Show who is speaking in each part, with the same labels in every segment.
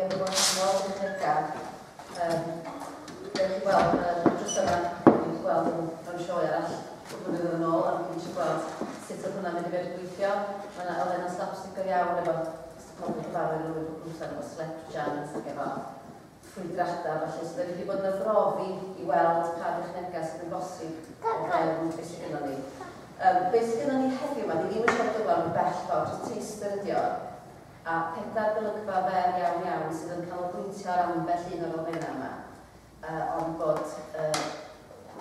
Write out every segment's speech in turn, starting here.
Speaker 1: mi oedd bod yn ôl yn hygaf. Um, Dwi'n chi weld, um, jyst yma, dwi'n gweld yn fan sioe arall, blwyddyn yn ôl, a dwi'n eisiau gweld sut oedd hwnna'n mynd i fod gweithio. Mae yna elfen o slapstick o iawn efo pobl cyfarwydd yn rwy'n gwmsan efo slap jams ac efo ffrwydrada, felly sydd wedi bod yn athrofi i weld pa dechnegau sydd yn bosib o um, beth sydd gyda ni. Um, beth sydd gyda ni heddiw yma, ni ddim yn siarad o bell fawr, jyst teist ydi o, a pedwar golygfa fer iawn iawn sydd yn cael bwyntio ar ambell un o'r ofenna yma, uh, ond bod uh,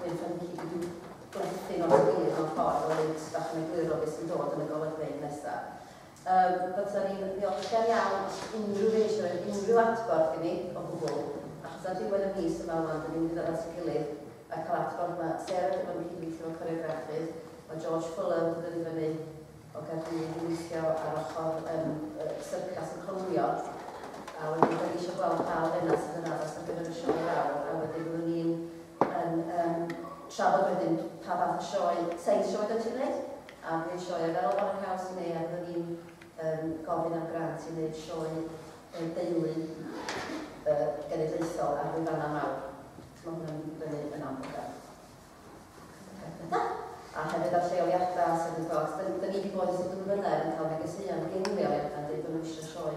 Speaker 1: Gwyn Ffynci wedi gwerthu'n o'r gilydd o'r ffordd o leid bach yn egluro beth sy'n dod yn y golygfeidd nesaf. Um, Byddwn ni'n ddiolchgar iawn os unrhyw un eisiau rhoi unrhyw atborth i ni o gwbl, achos ar ddiwedd y mis yma o'n dyn ni'n mynd at y gilydd a cael atborth yma. Sarah, dwi'n bod yn cydweithio o'r coreograffydd, mae George Fulham, i fyny o gadw i weithio ar ochr um, syrcas yn cywio. A wedyn byddwn eisiau gweld pa lenas yn aros ar gyfer y sioe rawr. A wedyn byddwn ni'n um, um, trafod wedyn pa fath o sioe, seis sioe dod ti'n gwneud. A gwneud sioe fel o'r i neu a byddwn ni'n um, gofyn am grant i wneud sioe um, deulu uh, genedlaethol ar wyfanna mawr. Mae hwnna'n fyny yn amlwg. Da! a hefyd ar lleoliadau sydd yn dod. Dyn, ni wedi bod yn dwy flynedd yn cael negeseuon gen leoliadau dweud bod nhw eisiau sioe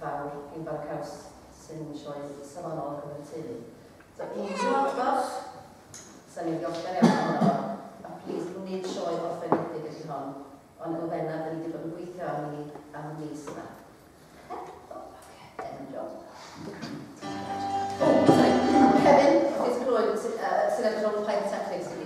Speaker 1: fawr i barcaws sy'n sioe safonol ar gyfer teulu. So, un tywod bach, sa'n ni'n ddiolchgar iawn yn hwnna, a plis, nid sioe orffenedig ydy hon, ond yn fenna, dyn ni wedi bod yn gweithio am ni am y mis yma. Kevin, it's Clwyd, sy'n edrych o'n
Speaker 2: paint technics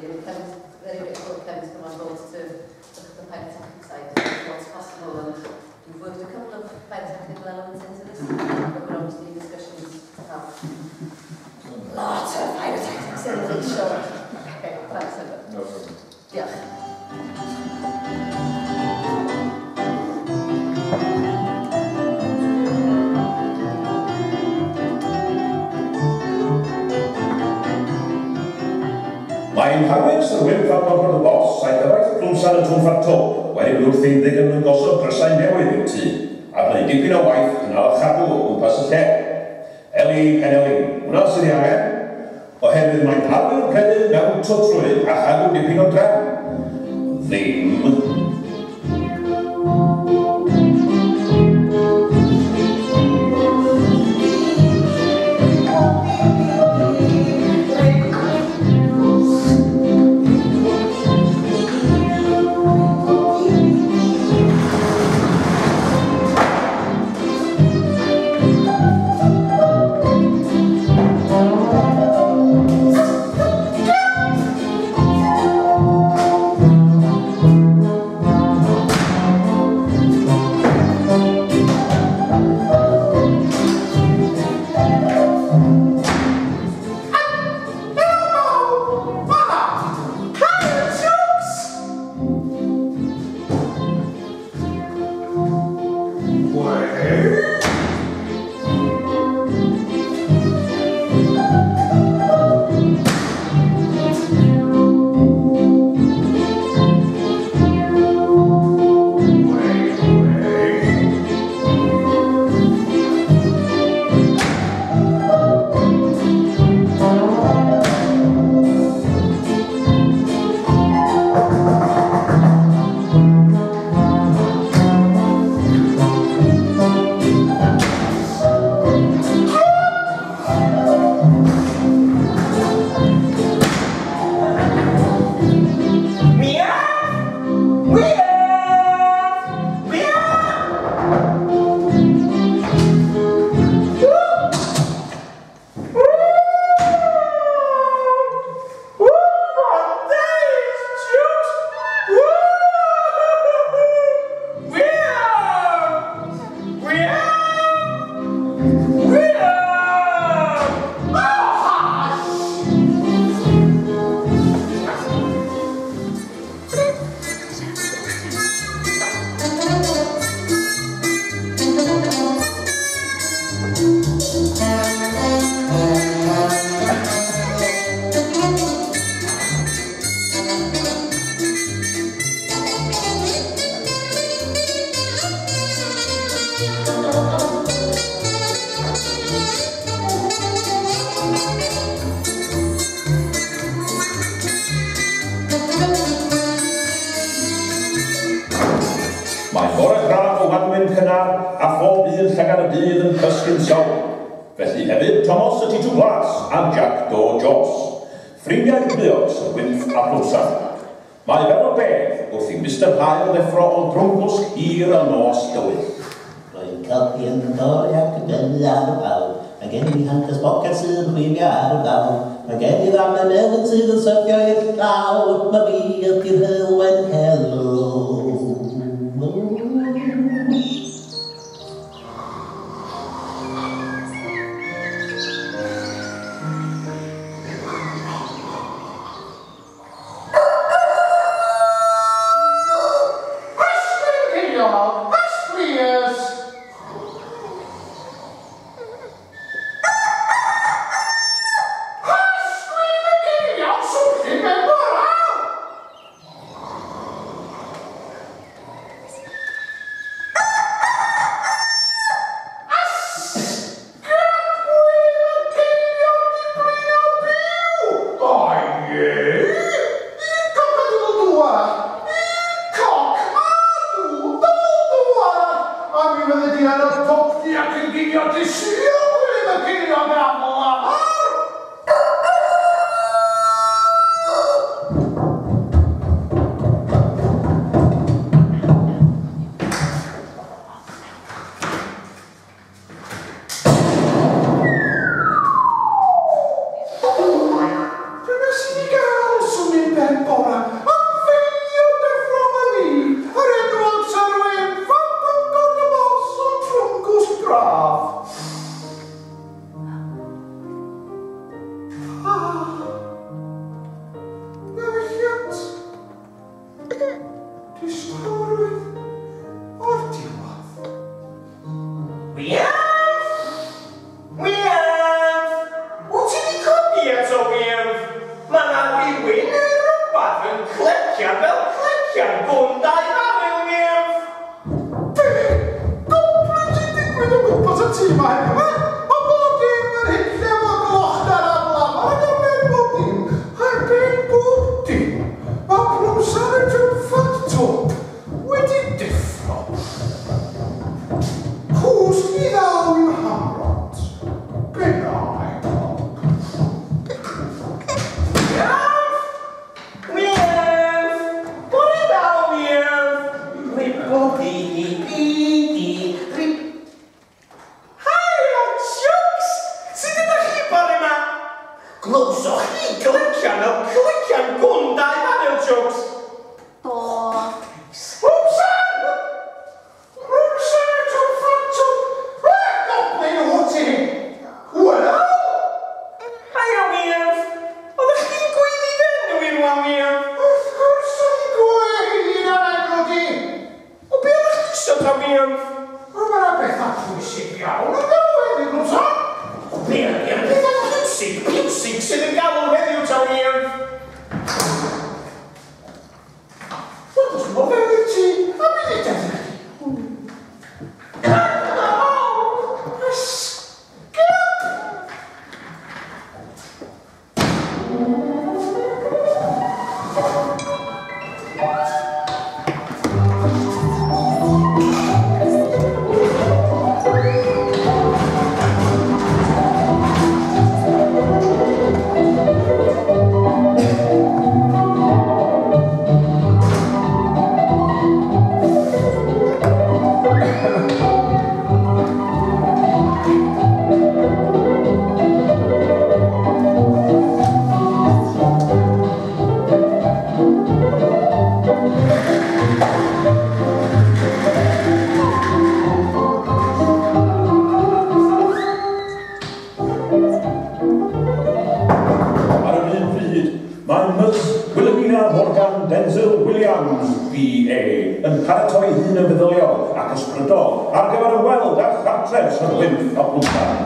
Speaker 2: Menzel Williams, BA, yn paratoi hun yn feddyliol ac ysbrydol ar gyfer y weld a chartref sy'n wymff o
Speaker 3: bwysau.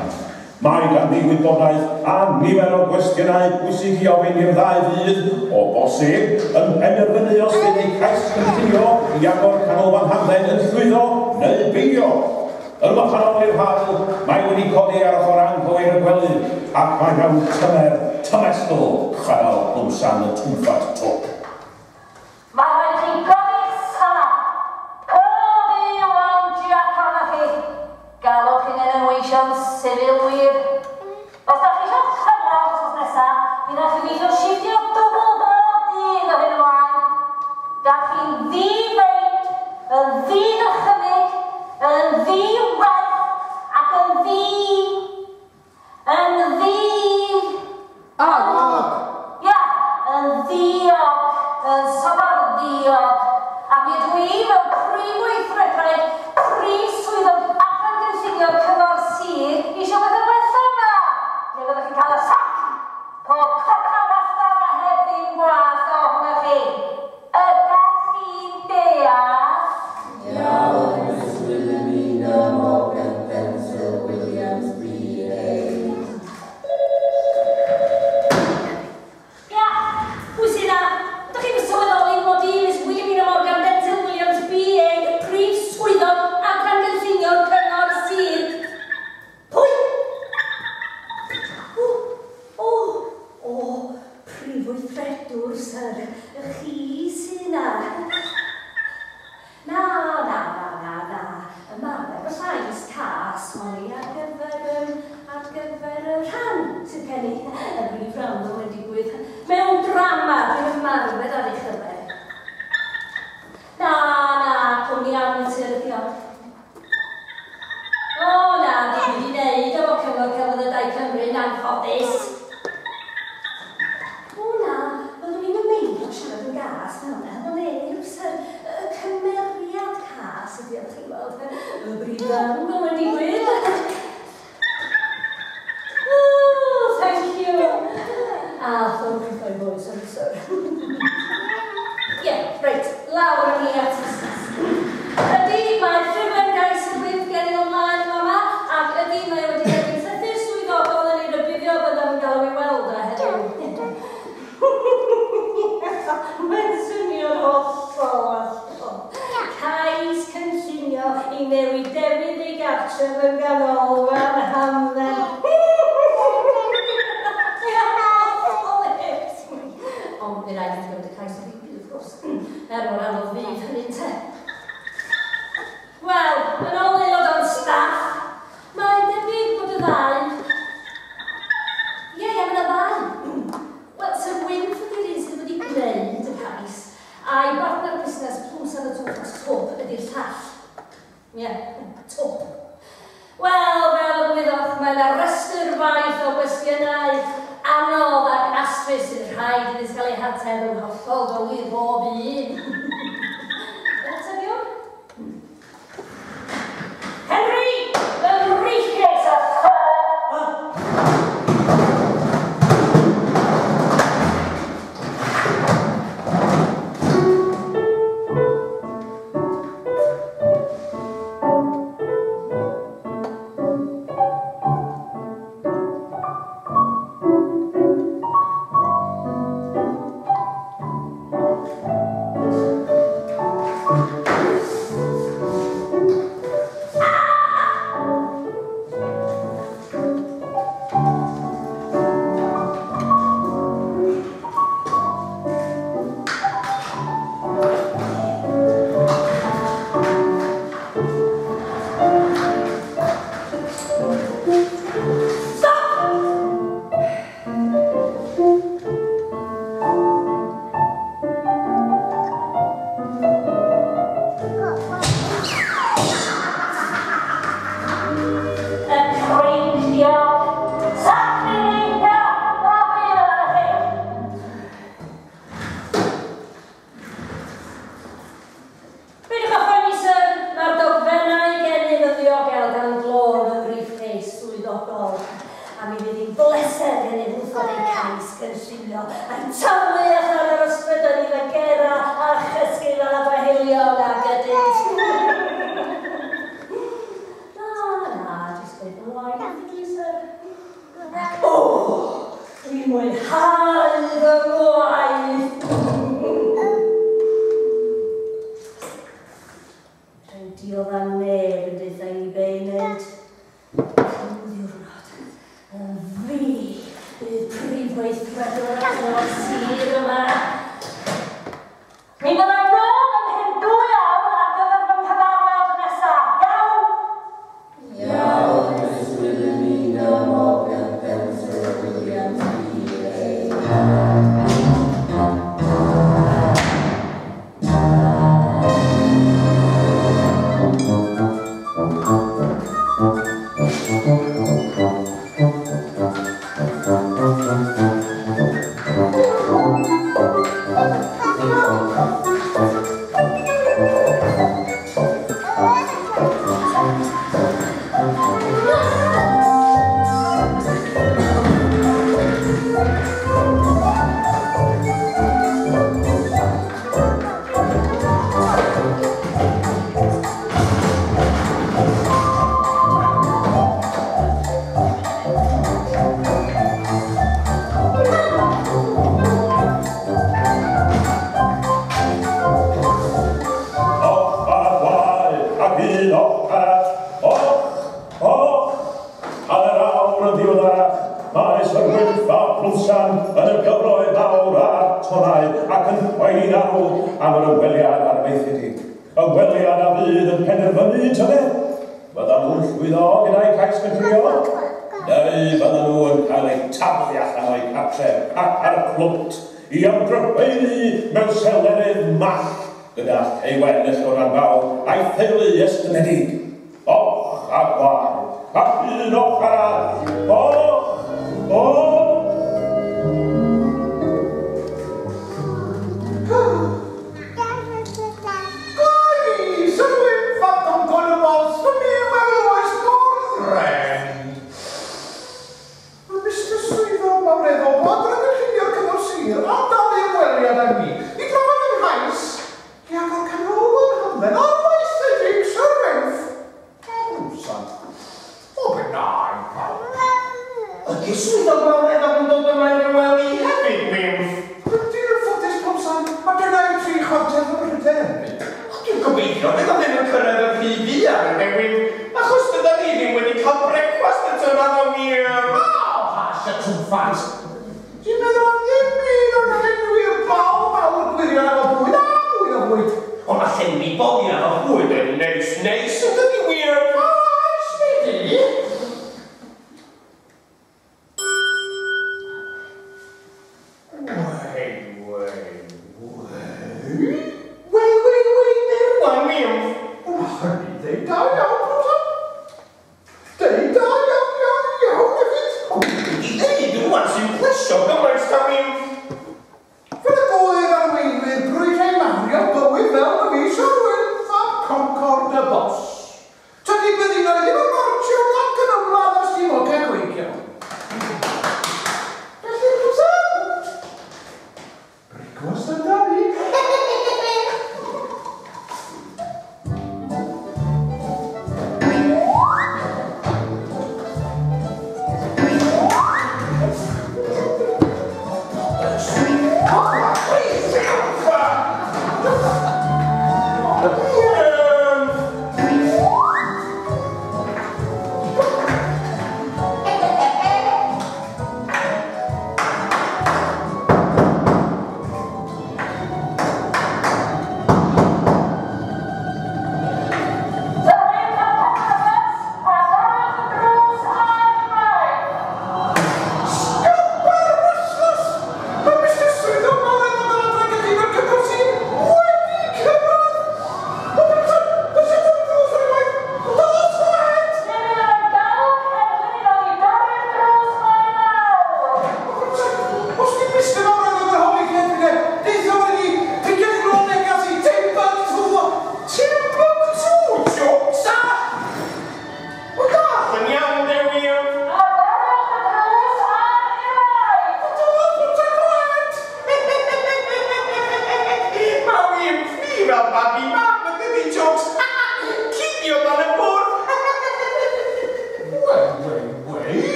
Speaker 3: Mae
Speaker 4: gan ni wybodaeth a nifer o gwestiynau i ofyn i'r ddau fydd o bosib yn penderfynu os ydy cais cynllunio i agor canolfan hamdden yn llwyddo neu beidio. Yn wahanol i'r hael, mae wedi codi ar ochr anghywir y gwely ac mae gan tymer tymestol chael y.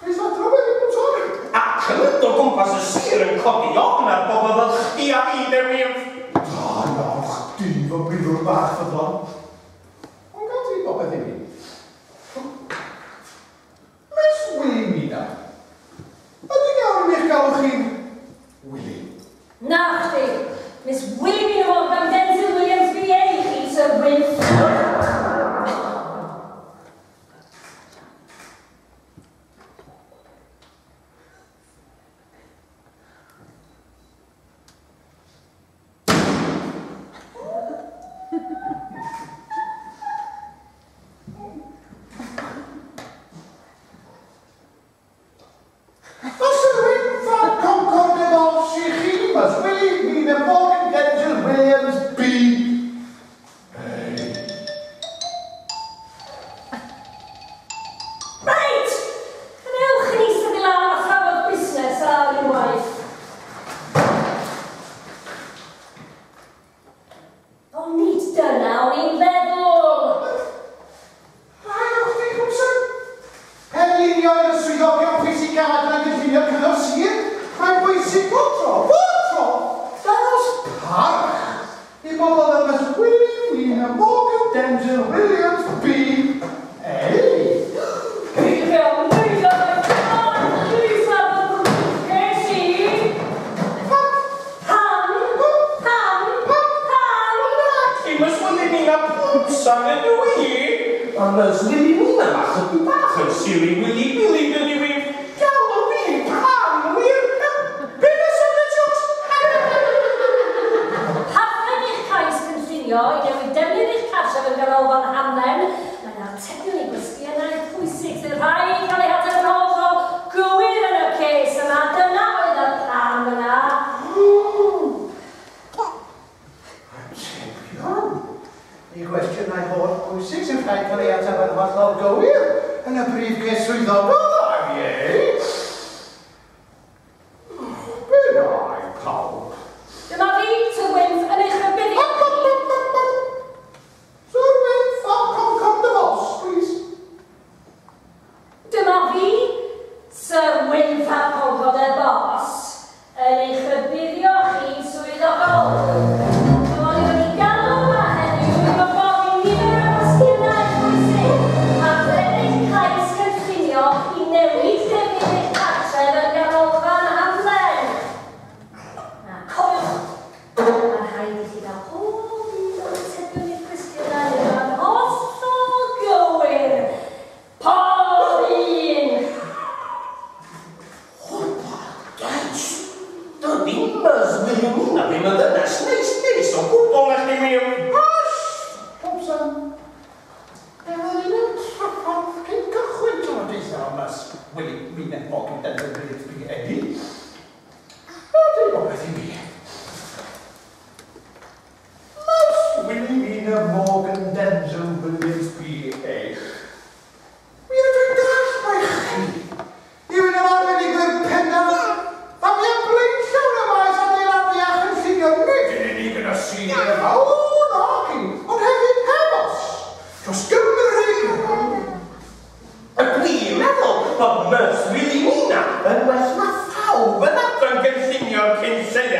Speaker 4: Gais adro fe ddim yn sôn. A cymryd o
Speaker 2: gwmpas y sir yn codi ofn ar bobl fel chdi a fi, Dewi.
Speaker 5: Da iawn, chdi fy brifwr bach fydlon. Ond gael ti bobl ddim i. Miss Willy Mina, ydy gawn i'ch gael chi'n Willy?
Speaker 4: Na, chdi. Miss Willy Mina o Gamdenzel Williams BA i chi, Sir Wynne.
Speaker 5: Principal
Speaker 4: Troll.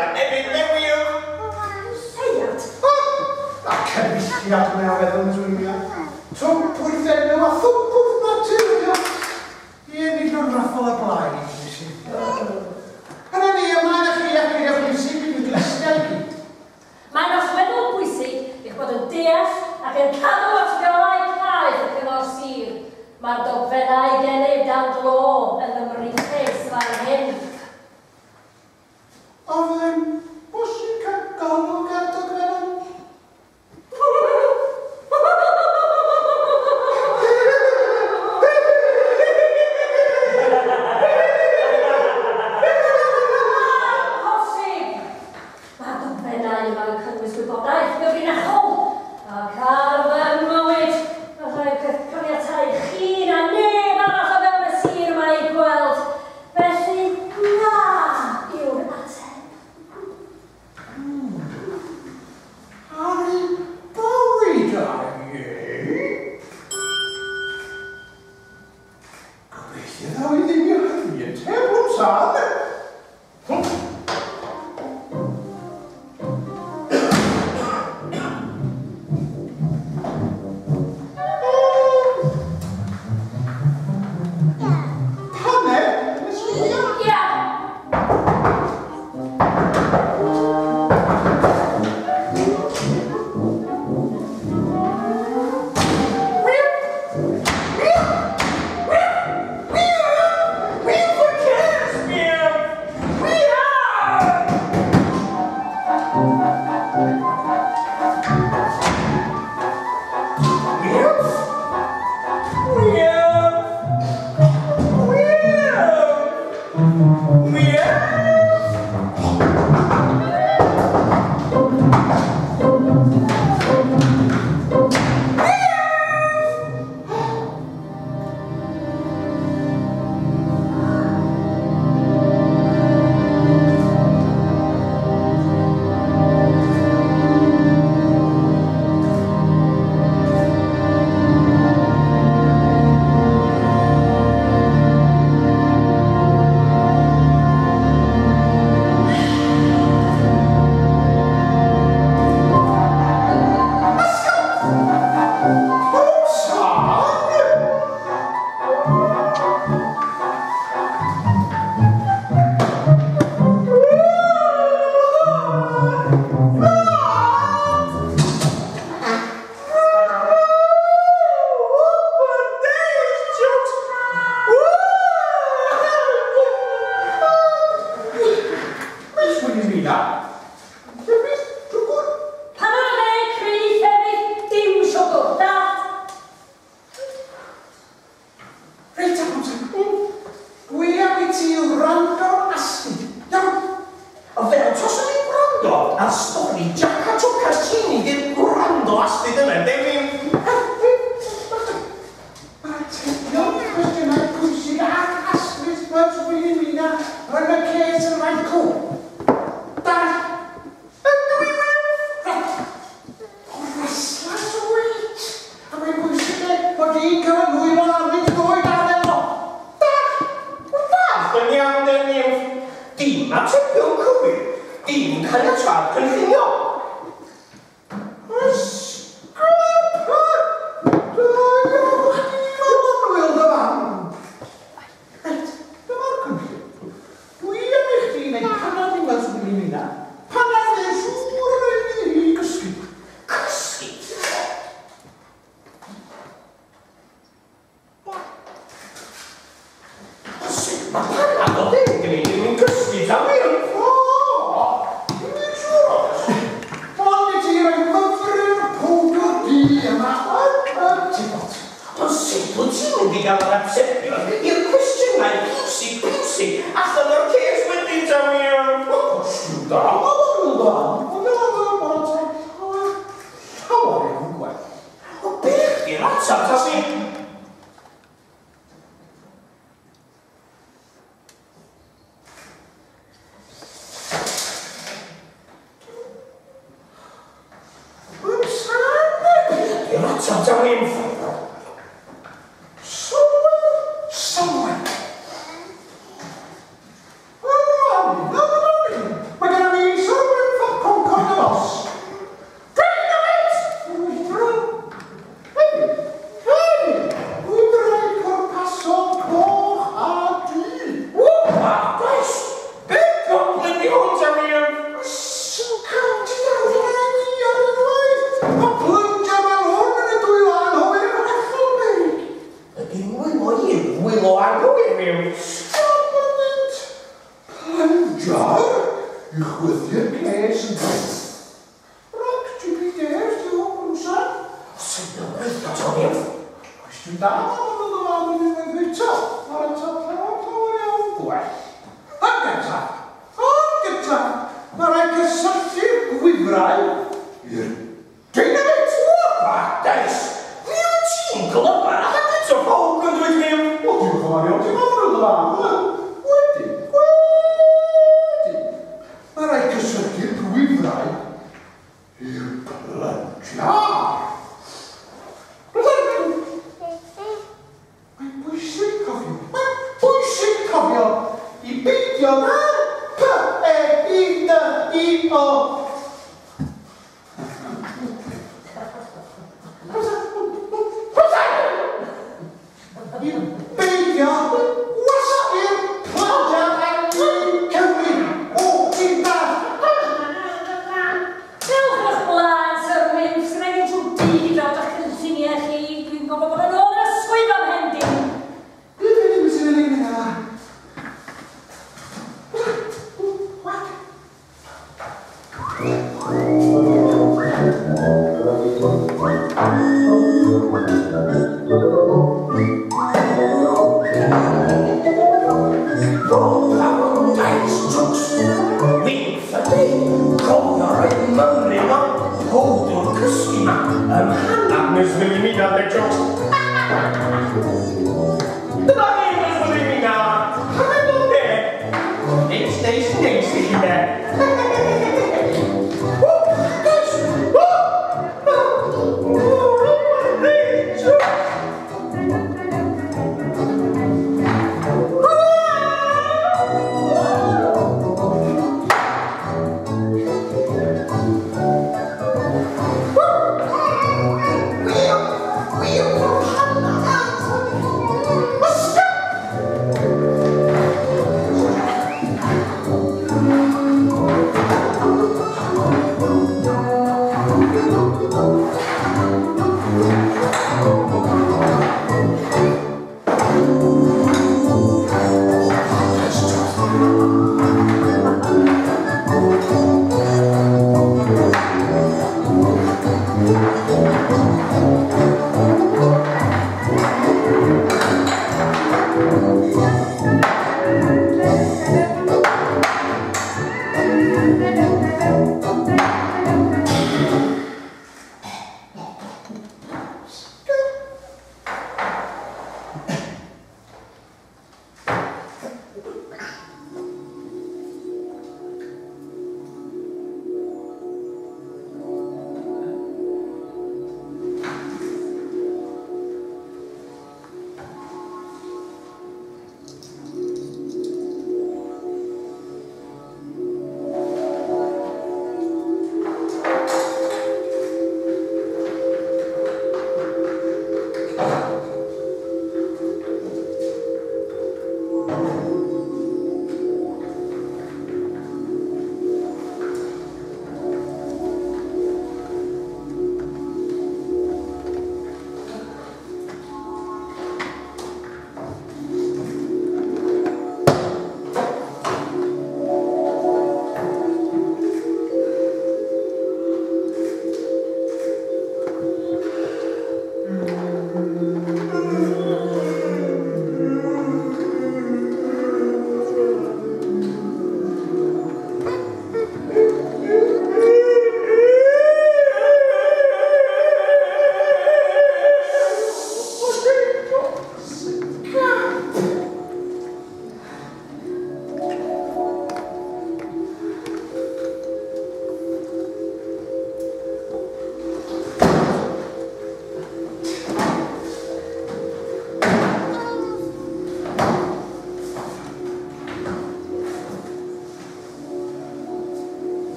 Speaker 4: Gymraeg, efyd newydd. Seiad. A
Speaker 5: cynulliad mae a
Speaker 2: feddwl yn zwylio. Twm pwrddennw a
Speaker 4: thwm gwfnod tywio. I ennill o'n raffol y blaen,
Speaker 5: nes i.
Speaker 4: Yna ni yma yn eich iach i'r
Speaker 5: bwysig yn y glisnau gyd.
Speaker 4: Mae'n allweddol bwysig i'ch bod yn deall ac yn cadw at gael caeth y cyngor sir. Mae'r dogfennau gennyf dan glo yn ymrychus fan hyn.
Speaker 2: of them.